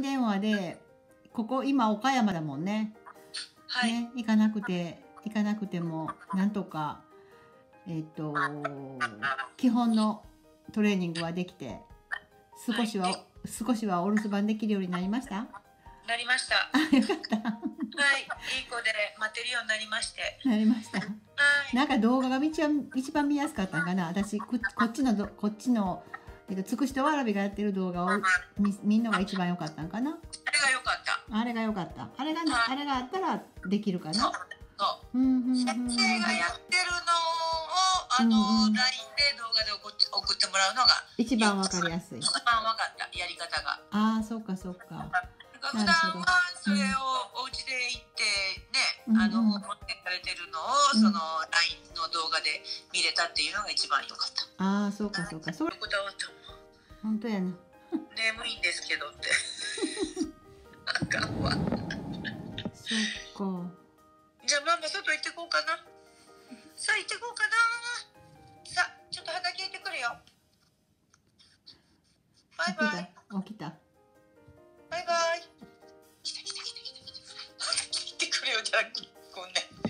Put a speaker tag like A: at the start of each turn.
A: 電話でここ今岡山だもんね。
B: はい、
A: ね行かなくて行かなくてもなんとかえっ、と基本のトレーニングはできて少しは、
B: はい
A: 少しはお留守番できるようになりました？
B: なりました。は
A: あよかった。
B: い、いい子で待てるようになりまして。
A: なりました。
B: はい。
A: なんか動画が一番一番見やすかったんかな。私ここっちのどこっちのえっとつくしとわらびがやってる動画を見見んのが一番良かったんかな？
B: あれが良かった。
A: あれが良かった。あれがなあれがあったらできるか
B: そう
A: な？。
B: そう。
A: うんう。
B: 先生がやってるのをあの、
A: うんうん
B: LINE で動画で送って送ってもらうのが
A: 一番わかりやすい。
B: 一番分かったやり方が。
A: ああそうかそうか。
B: 普段はそれをお家で行って
A: うん
B: ね、あの
A: うん
B: 持ってかれてるのを
A: うん
B: その LINE の動画で見れたっていうのが一番良かった。
A: ああそうかそうか。それ
B: こだわった。
A: 本当やな。
B: 眠いんですけどって。あかんわ。
A: そっか。
B: じゃあママ外行ってこうかな。さあ行ってこうかな。さあちょっと畑行ってくるよ。バイバイ。
A: た？起きた？
B: バイバイ。来た来た来た来た来た。畑行ってくるよじゃあごめんね。